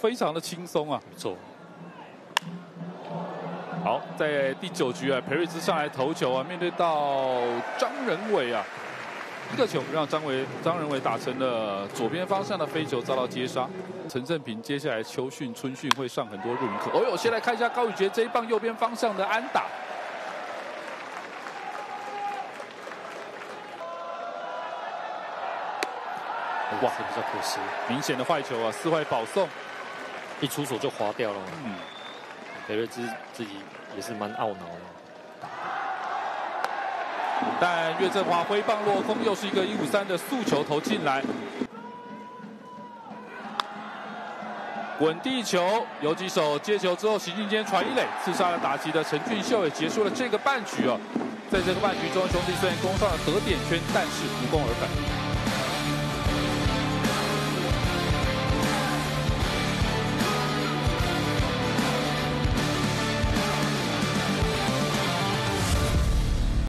非常的轻松啊。没错。好，在第九局啊，裴瑞兹上来投球啊，面对到张仁伟啊，一个球让张伟张仁伟打成了左边方向的飞球，遭到接杀。陈正平接下来秋训春训会上很多入门课。哦呦，先来看一下高宇杰这一棒右边方向的安打。哇，这比较可惜，明显的坏球啊，四坏保送，一出手就滑掉了。嗯，裴瑞兹自己也是蛮懊恼的。但岳振华挥棒落空，又是一个一五三的速球投进来。滚地球，游击手接球之后，行进间传一垒，刺杀了打击的陈俊秀，也结束了这个半局哦。在这个半局中，兄弟虽然攻上了得点圈，但是无功而返。